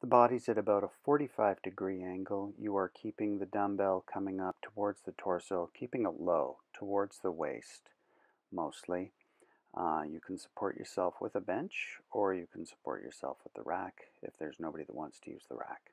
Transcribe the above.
The body's at about a 45 degree angle. You are keeping the dumbbell coming up towards the torso, keeping it low, towards the waist mostly. Uh, you can support yourself with a bench or you can support yourself with the rack if there's nobody that wants to use the rack.